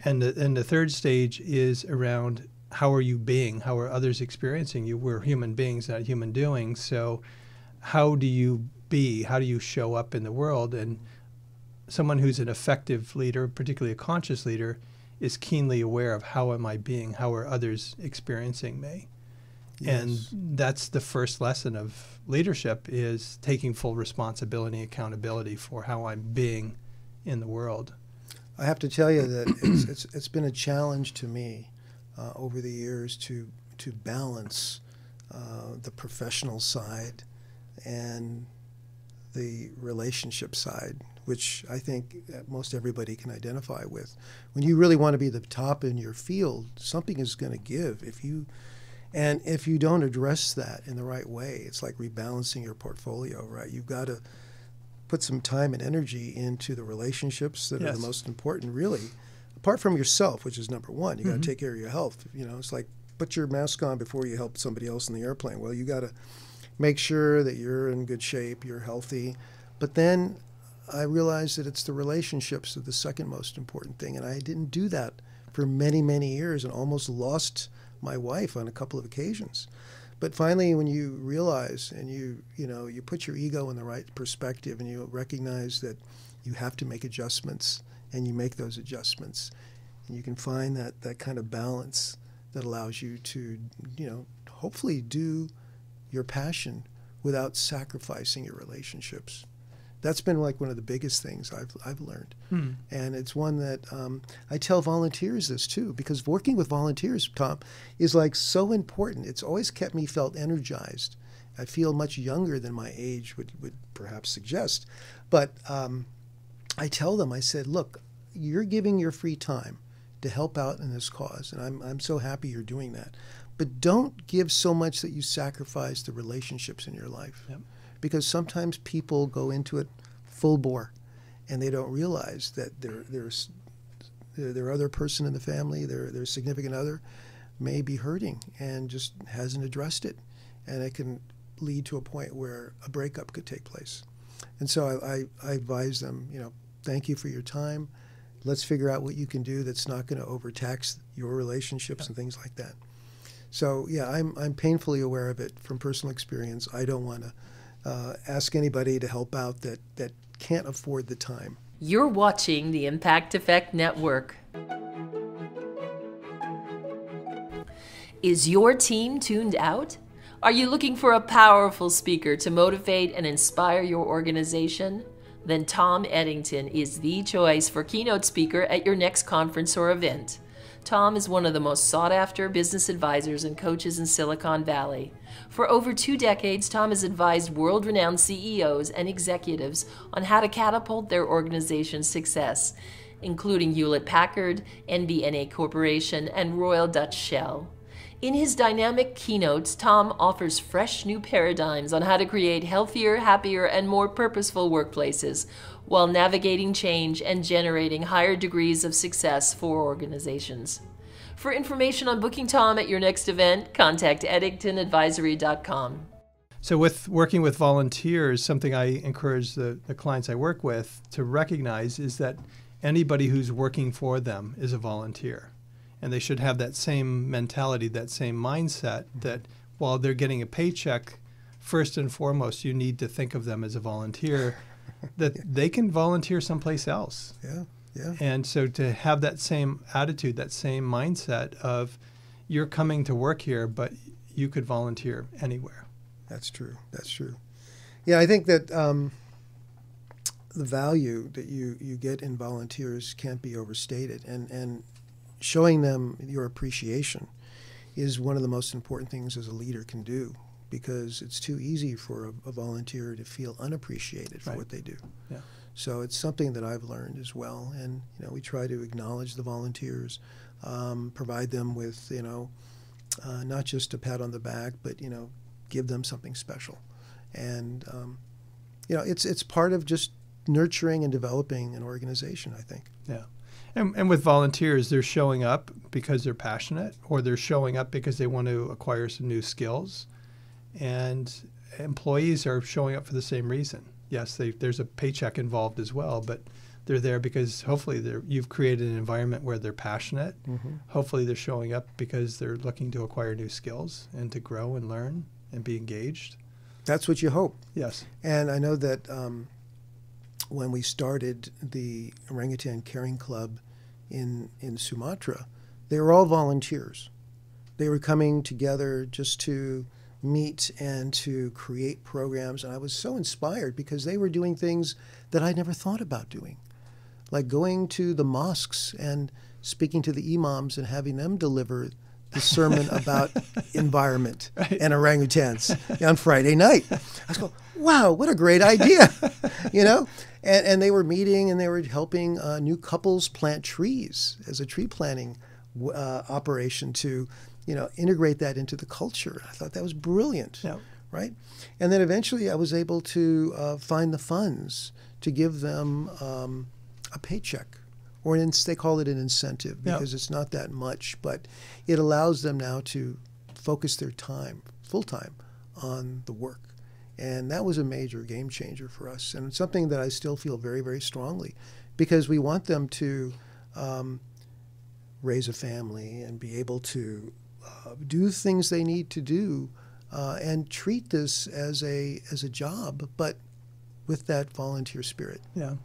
And the, and the third stage is around how are you being? How are others experiencing you? We're human beings, not human doings. So, how do you be? How do you show up in the world? And someone who's an effective leader, particularly a conscious leader, is keenly aware of how am I being? How are others experiencing me? Yes. And that's the first lesson of leadership is taking full responsibility and accountability for how I'm being in the world. I have to tell you that it's, it's, it's been a challenge to me uh, over the years to to balance uh, the professional side and the relationship side, which I think most everybody can identify with. When you really want to be the top in your field, something is going to give. If you and if you don't address that in the right way, it's like rebalancing your portfolio, right? You've got to put some time and energy into the relationships that are the most important, really. Apart from yourself, which is number one, you got Mhm. to take care of your health. You know, it's like put your mask on before you help somebody else in the airplane. Well, you got to make sure that you're in good shape, you're healthy. But then I realized that it's the relationships that are the second most important thing, and I didn't do that for many, many years, and almost lost my wife on a couple of occasions. But finally, when you realize and you you know you put your ego in the right perspective, and you recognize that you have to make adjustments, and you make those adjustments, and you can find that that kind of balance that allows you to you know hopefully do your passion without sacrificing your relationships. That's been like one of the biggest things I've I've learned and it's one that um, I tell volunteers this too because working with volunteers, Tom, is like so important. It's always kept me felt energized. I feel much younger than my age would, would perhaps suggest, but um, I tell them, I said, look, you're giving your free time to help out in this cause, and I'm I'm so happy you're doing that. But don't give so much that you sacrifice the relationships in your life, Yep. Because sometimes people go into it full bore and they don't realize that their there's their, their other person in the family, their their significant other, may be hurting and just hasn't addressed it, and it can lead to a point where a breakup could take place. And so I, I, I advise them, you know, thank you for your time. Let's figure out what you can do that's not going to overtax your relationships and things like that. So yeah, I'm I'm painfully aware of it from personal experience. I don't want to uh, ask anybody to help out that that can't afford the time. You're watching the Impact Effect Network. Is your team tuned out? Are you looking for a powerful speaker to motivate and inspire your organization? Then Tom Eddington is the choice for keynote speaker at your next conference or event. Tom is one of the most sought after business advisors and coaches in Silicon Valley. For over two decades, Tom has advised world renowned CEOs and executives on how to catapult their organization's success, including Hewlett Packard, MBNA Corporation, and Royal Dutch Shell. In his dynamic keynotes, Tom offers fresh new paradigms on how to create healthier, happier, and more purposeful workplaces while navigating change and generating higher degrees of success for organizations. For information on booking Tom at your next event, contact eddingtonadvisory.com. So, with working with volunteers, something I encourage the, the clients I work with to recognize is that anybody who's working for them is a volunteer. And they should have that same mentality, that same mindset that while they're getting a paycheck, first and foremost, you need to think of them as a volunteer, [laughs] that they can volunteer someplace else. Yeah. Yeah. And so to have that same attitude, that same mindset of you're coming to work here, but you could volunteer anywhere. That's true. That's true. Yeah, I think that um, the value that you, you get in volunteers can't be overstated. And, and showing them your appreciation is one of the most important things as a leader can do because it's too easy for a, a volunteer to feel unappreciated for Right. what they do. Yeah. So it's something that I've learned as well. And, you know, we try to acknowledge the volunteers, um, provide them with, you know, uh, not just a pat on the back, but, you know, give them something special. And, um, you know, it's, it's part of just nurturing and developing an organization, I think. Yeah. And, and with volunteers, they're showing up because they're passionate or they're showing up because they want to acquire some new skills. And employees are showing up for the same reason. Yes, they, there's a paycheck involved as well, but they're there because hopefully they're, you've created an environment where they're passionate. Hopefully they're showing up because they're looking to acquire new skills and to grow and learn and be engaged. That's what you hope. Yes. And I know that um, when we started the Orangutan Caring Club in, in Sumatra, they were all volunteers. They were coming together just to meet and to create programs. And I was so inspired because they were doing things that I never thought about doing, like going to the mosques and speaking to the imams and having them deliver the sermon [laughs] about environment and orangutans on Friday night. I was going, wow, what a great idea, [laughs] you know? And, and they were meeting and they were helping uh, new couples plant trees as a tree planting uh, operation to, you know, integrate that into the culture. I thought that was brilliant Yeah. right? And then eventually I was able to uh, find the funds to give them um, a paycheck, or an they call it an incentive Yeah. because it's not that much, but it allows them now to focus their time full time on the work. And that was a major game changer for us, and something that I still feel very, very strongly, because we want them to um, raise a family and be able to uh, do things they need to do uh, and treat this as a as a job, but with that volunteer spirit. Yeah.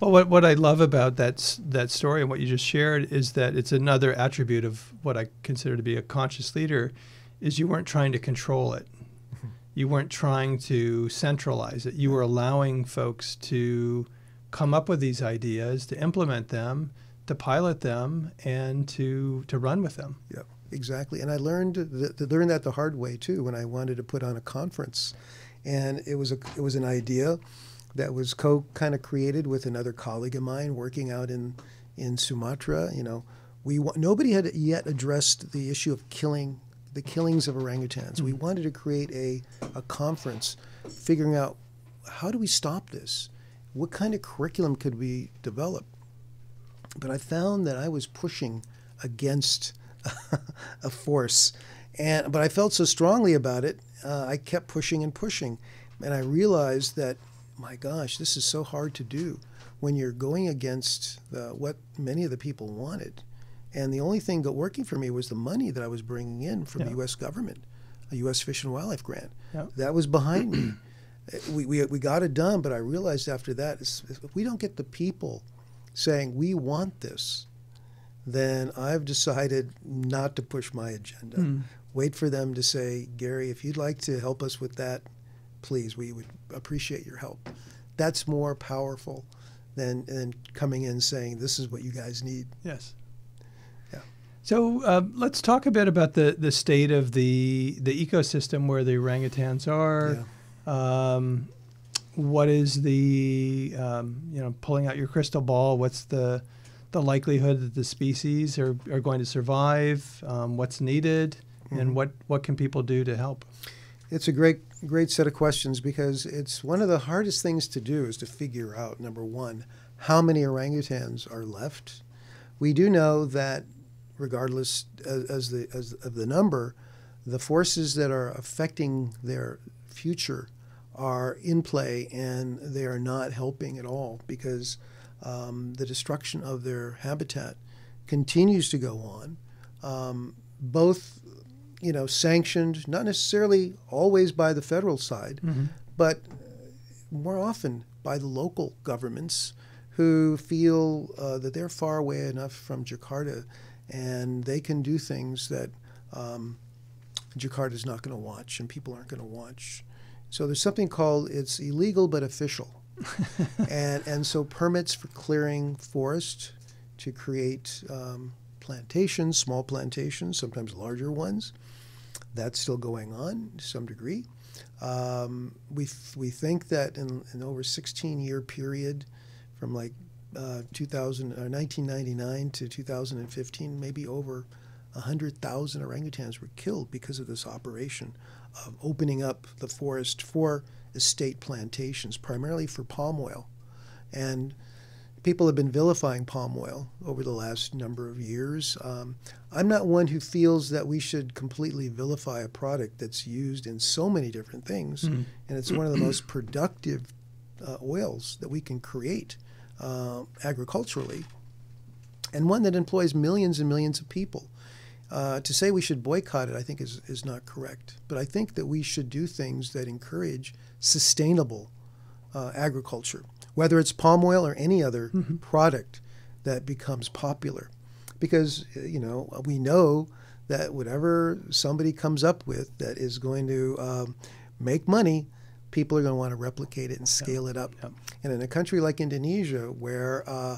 Well, what, what I love about that that story and what you just shared is that it's another attribute of what I consider to be a conscious leader, is you weren't trying to control it, you weren't trying to centralize it. You were allowing folks to come up with these ideas, to implement them, to pilot them, and to to run with them. Yeah, exactly. And I learned th- to learn that the hard way too when I wanted to put on a conference, and it was a it was an idea that was co kind of created with another colleague of mine working out in in Sumatra. You know, we nobody had yet addressed the issue of killing the killings of orangutans. We wanted to create a a conference, figuring out how do we stop this. What kind of curriculum could we develop? But I found that I was pushing against [laughs] a force, and but I felt so strongly about it, uh, I kept pushing and pushing, and I realized that, my gosh, this is so hard to do when you're going against the, what many of the people wanted, and the only thing that working for me was the money that I was bringing in from Yeah. the U.S. government, a U.S. Fish and Wildlife grant. Yeah. That was behind me. [clears throat] We, we, we got it done, but I realized after that, if we don't get the people saying we want this, then I've decided not to push my agenda. Hmm. Wait for them to say, Gary, if you'd like to help us with that, please, we would appreciate your help. That's more powerful than, than coming in saying, this is what you guys need. Yes. Yeah. So uh, let's talk a bit about the, the state of the the ecosystem where the orangutans are. Um, what is the um, you know pulling out your crystal ball? What's the the likelihood that the species are, are going to survive? Um, what's needed, and what what can people do to help? It's a great, great set of questions because it's one of the hardest things to do is to figure out number one, how many orangutans are left. We do know that, regardless as, as the as of the number, the forces that are affecting their future are in play and they are not helping at all because um, the destruction of their habitat continues to go on. Um, both you know, sanctioned, not necessarily always by the federal side, but more often by the local governments who feel uh, that they're far away enough from Jakarta and they can do things that um, Jakarta's not going to watch and people aren't going to watch. So there's something called it's illegal but official. [laughs] and, and so permits for clearing forest to create um, plantations, small plantations, sometimes larger ones, that's still going on to some degree. Um, we, we think that in an over 16 year period, from like uh, 2000 or 1999 to 2015, maybe over 100,000 orangutans were killed because of this operation of opening up the forest for estate plantations, primarily for palm oil. And people have been vilifying palm oil over the last number of years. Um, I'm not one who feels that we should completely vilify a product that's used in so many different things, mm-hmm. and it's one of the most productive uh, oils that we can create uh, agriculturally, and one that employs millions and millions of people. Uh, to say we should boycott it, I think, is, is not correct. But I think that we should do things that encourage sustainable uh, agriculture, whether it's palm oil or any other mm-hmm. product that becomes popular. Because, uh, you know, we know that whatever somebody comes up with that is going to um, make money, people are going to want to replicate it and scale yep. it up. Yep. And in a country like Indonesia, where uh,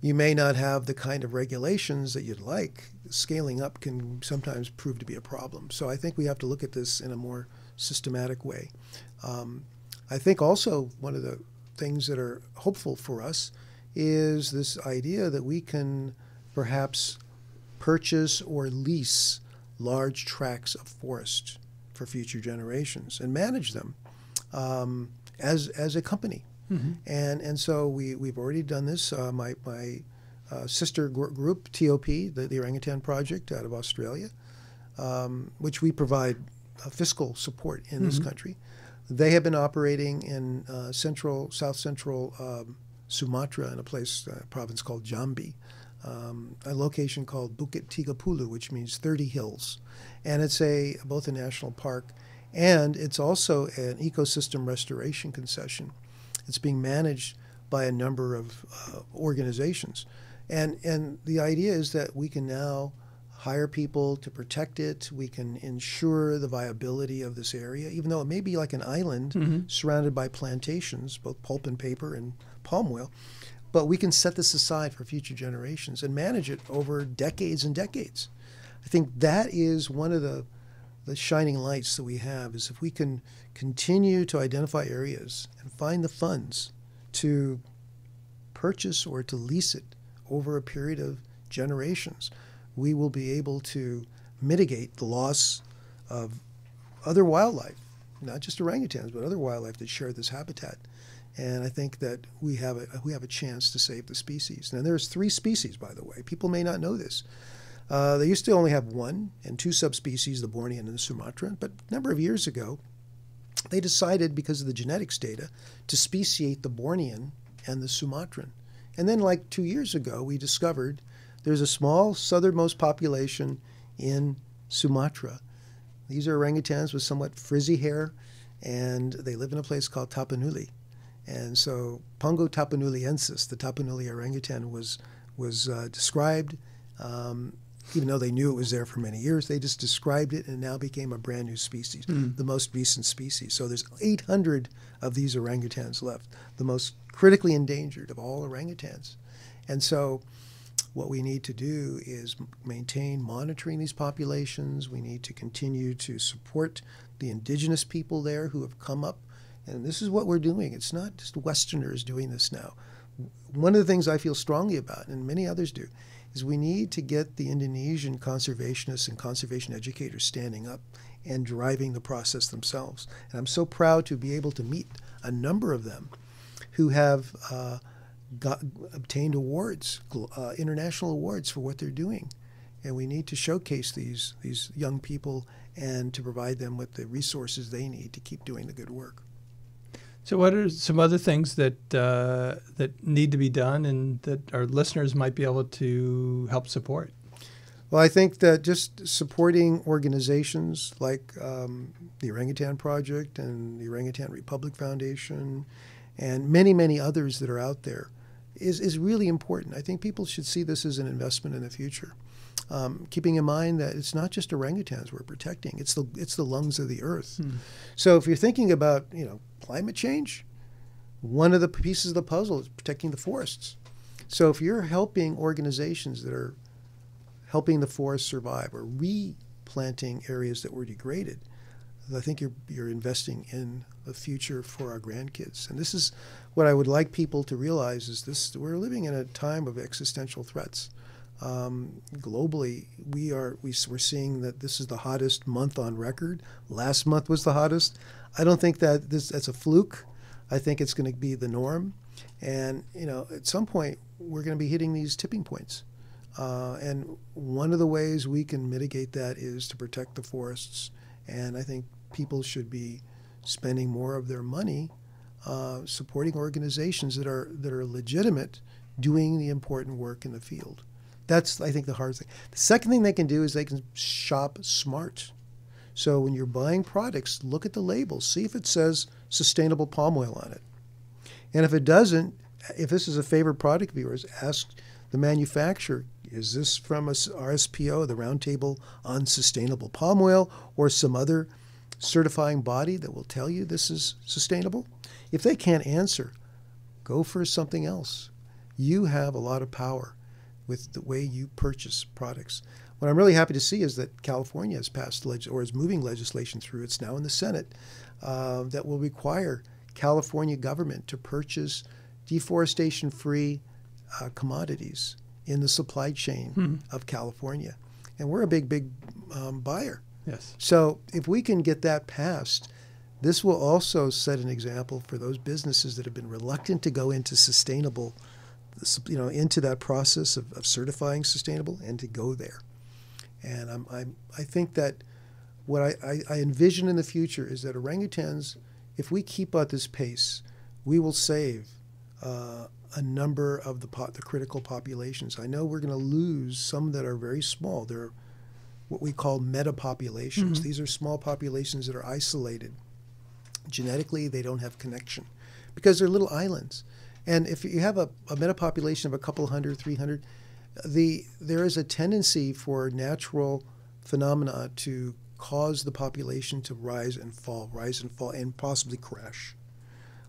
you may not have the kind of regulations that you'd like, scaling up can sometimes prove to be a problem. So I think we have to look at this in a more systematic way. Um, I think also one of the things that are hopeful for us is this idea that we can perhaps purchase or lease large tracts of forest for future generations and manage them um, as as a company. Mm-hmm. And and so we we've already done this. Uh, my my uh, sister gr- group TOP, the, the Orangutan Project out of Australia, um, which we provide uh, fiscal support in mm-hmm. this country. They have been operating in uh, central South Central um, Sumatra in a place a province called Jambi. Um, a location called Bukit Tigapuluh, which means 30 hills, and it's a both a national park and it's also an ecosystem restoration concession. It's being managed by a number of uh, organizations. And, and the idea is that we can now hire people to protect it. We can ensure the viability of this area, even though it may be like an island mm-hmm. surrounded by plantations, both pulp and paper and palm oil. But we can set this aside for future generations and manage it over decades and decades. I think that is one of the the shining lights that we have is if we can continue to identify areas and find the funds to purchase or to lease it over a period of generations, we will be able to mitigate the loss of other wildlife, not just orangutans, but other wildlife that share this habitat. And I think that we have a, we have a chance to save the species. Now, there's three species, by the way. People may not know this. Uh, they used to only have one and two subspecies, the Bornean and the Sumatran, but a number of years ago, they decided, because of the genetics data, to speciate the Bornean and the Sumatran. And then, like two years ago, we discovered there's a small southernmost population in Sumatra. These are orangutans with somewhat frizzy hair, and they live in a place called Tapanuli. And so, Pongo tapanuliensis, the Tapanuli orangutan, was was uh, described um, even though they knew it was there for many years, they just described it and now became a brand new species, mm. the most recent species. So there's 800 of these orangutans left, the most critically endangered of all orangutans. And so what we need to do is maintain monitoring these populations. We need to continue to support the indigenous people there who have come up. And this is what we're doing. It's not just Westerners doing this now. One of the things I feel strongly about, and many others do, is we need to get the Indonesian conservationists and conservation educators standing up and driving the process themselves. And I'm so proud to be able to meet a number of them who have uh, got, obtained awards, uh, international awards for what they're doing. And we need to showcase these, these young people and to provide them with the resources they need to keep doing the good work. So, what are some other things that uh, that need to be done, and that our listeners might be able to help support? Well, I think that just supporting organizations like um, the Orangutan Project and the Orang Utan Republik Foundation, and many, many others that are out there, is, is really important. I think people should see this as an investment in the future. Um, keeping in mind that it's not just orangutans we're protecting; it's the it's the lungs of the earth. Hmm. So if you're thinking about you know climate change, one of the pieces of the puzzle is protecting the forests. So if you're helping organizations that are helping the forest survive or replanting areas that were degraded, I think you're you're investing in the future for our grandkids. And this is what I would like people to realize is this we're living in a time of existential threats. Um, globally, we are we, we're seeing that this is the hottest month on record. Last month was the hottest. I don't think that this that's a fluke. I think it's going to be the norm. And you know, at some point, we're going to be hitting these tipping points. Uh, and one of the ways we can mitigate that is to protect the forests. And I think people should be spending more of their money uh, supporting organizations that are that are legitimate, doing the important work in the field. That's I think the hard thing. The second thing they can do is they can shop smart. So when you're buying products, look at the label, see if it says sustainable palm oil on it. And if it doesn't, if this is a favorite product of yours, ask the manufacturer, is this from a RSPO, the Roundtable on Sustainable Palm Oil, or some other certifying body that will tell you this is sustainable? If they can't answer, go for something else. You have a lot of power with the way you purchase products. What I'm really happy to see is that California has passed leg- or is moving legislation through. It's now in the Senate uh, that will require California government to purchase deforestation-free uh, commodities in the supply chain Hmm. of California, and we're a big, big um, buyer. Yes. So if we can get that passed, this will also set an example for those businesses that have been reluctant to go into sustainable, you know, into that process of, of certifying sustainable and to go there. And I'm, I'm, I think that what I, I, I envision in the future is that orangutans, if we keep at this pace, we will save uh, a number of the, po- the critical populations. I know we're going to lose some that are very small. They're what we call metapopulations. These are small populations that are isolated. Genetically, they don't have connection because they're little islands. And if you have a, a metapopulation of a couple hundred, 300, the, there is a tendency for natural phenomena to cause the population to rise and fall, rise and fall, and possibly crash.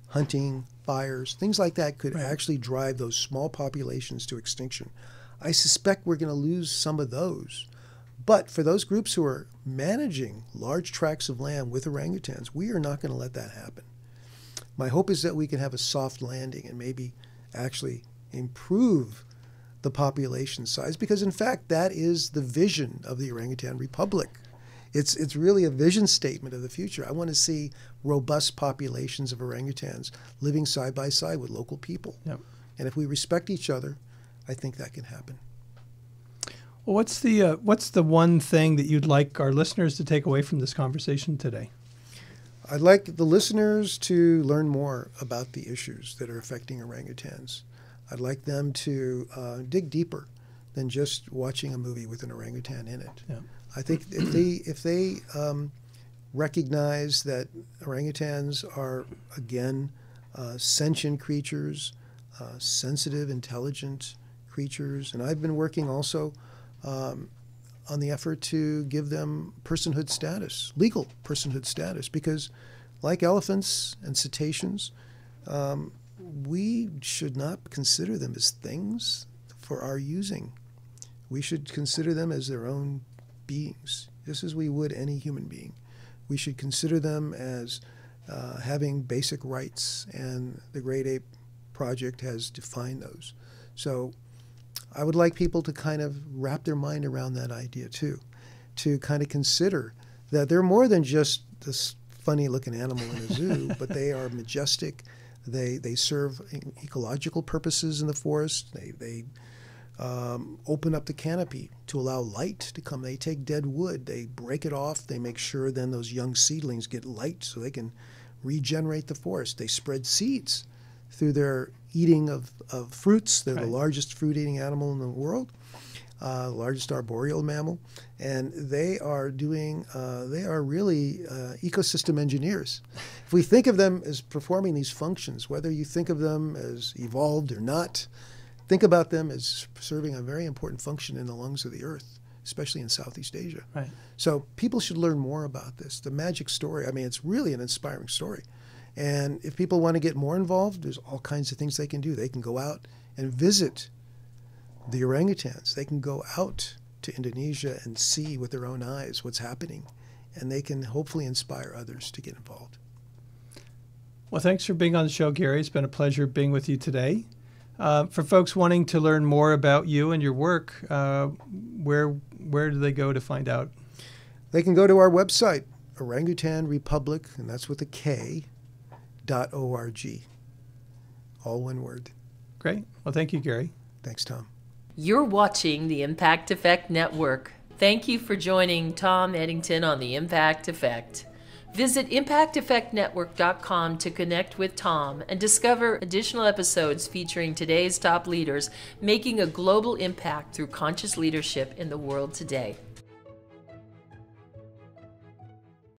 Hunting, fires, things like that could Right. actually drive those small populations to extinction. I suspect we're going to lose some of those. But for those groups who are managing large tracts of land with orangutans, we are not going to let that happen. My hope is that we can have a soft landing and maybe actually improve the population size because, in fact, that is the vision of the Orang Utan Republik. It's, it's really a vision statement of the future. I want to see robust populations of orangutans living side by side with local people. Yep. And if we respect each other, I think that can happen. Well, what's the uh, what's the one thing that you'd like our listeners to take away from this conversation today? I'd like the listeners to learn more about the issues that are affecting orangutans. I'd like them to uh, dig deeper than just watching a movie with an orangutan in it. Yeah. I think if they if they um, recognize that orangutans are again uh, sentient creatures, uh, sensitive, intelligent creatures, and I've been working also um, on the effort to give them personhood status, legal personhood status, because like elephants and cetaceans, um, we should not consider them as things for our using. We should consider them as their own beings, just as we would any human being. We should consider them as uh, having basic rights, and the Great Ape Project has defined those. So I would like people to kind of wrap their mind around that idea too, to kind of consider that they're more than just this funny looking animal in a zoo, but they are majestic. They, they serve ecological purposes in the forest. They, they um, open up the canopy to allow light to come. They take dead wood, they break it off, they make sure then those young seedlings get light so they can regenerate the forest. They spread seeds through their eating of, of fruits. They're Right. the largest fruit eating animal in the world. Uh, largest arboreal mammal, and they are doing. Uh, they are really uh, ecosystem engineers. If we think of them as performing these functions, whether you think of them as evolved or not, think about them as serving a very important function in the lungs of the earth, especially in Southeast Asia. Right. So people should learn more about this. The magic story. I mean, it's really an inspiring story. And if people want to get more involved, there's all kinds of things they can do. They can go out and visit the orangutans. They can go out to Indonesia and see with their own eyes what's happening, and they can hopefully inspire others to get involved. Well, thanks for being on the show, Gary. It's been a pleasure being with you today. Uh, for folks wanting to learn more about you and your work, uh, where where do they go to find out? They can go to our website, Orangutan Republik, and that's with a K, dot org. All one word. Great. Well, thank you, Gary. Thanks, Tom. You're watching the Impact Effect Network. Thank you for joining Tom Eddington on the Impact Effect. Visit ImpactEffectNetwork.com to connect with Tom and discover additional episodes featuring today's top leaders making a global impact through conscious leadership in the world today.